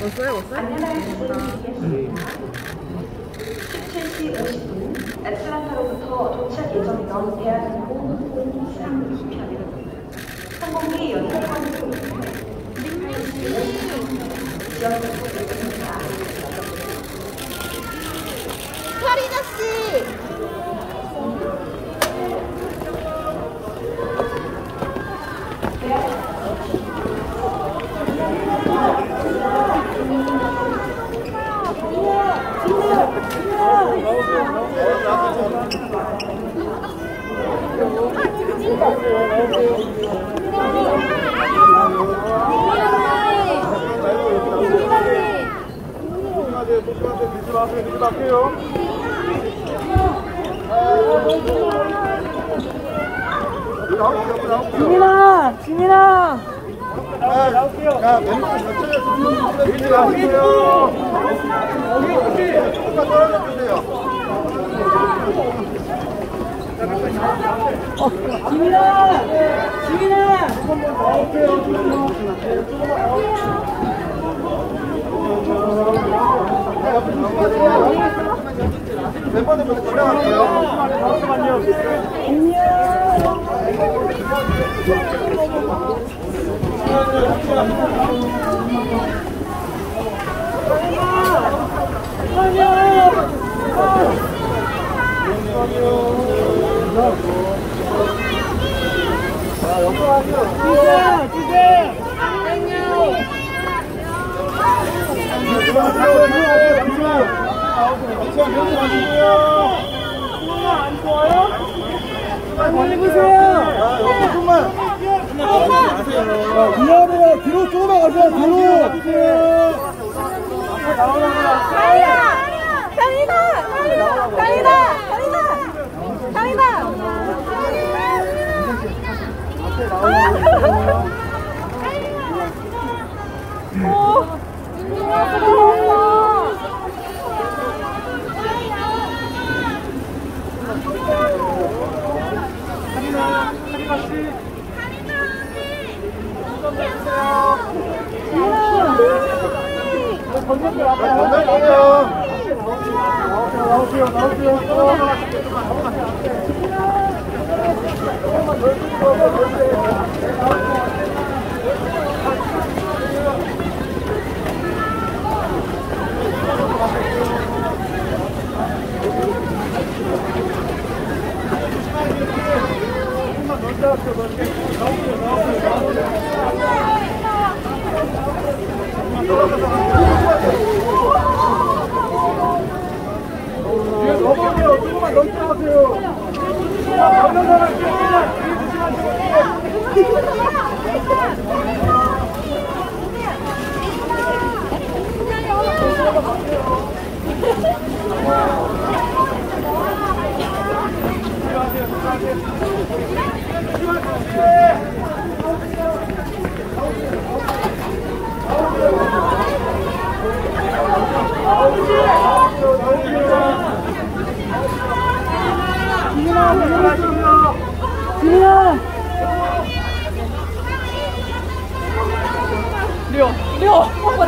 왔어요? 왔어요? 17시 50분 애틀란타로부터 도착 예정이던 대한항공 03편 항공기 연착륙 지역 나올게요, 나올게요. 지민아! 지민아! 나올게요. 야, 멘트 전체에서 밀지 마세요. 여기, 여기. 조금만 떨어져 주세요. 지민아! 지민아! 멤버들 모두 지나갈게요. 지재야! 지재! 빨리 보세요! 미안해요. 뒤로 조금만 가세요. 뒤로. 카리나! 건너뛰세요. 나오세요. 나오세요. 뒤에 안녕하세 요.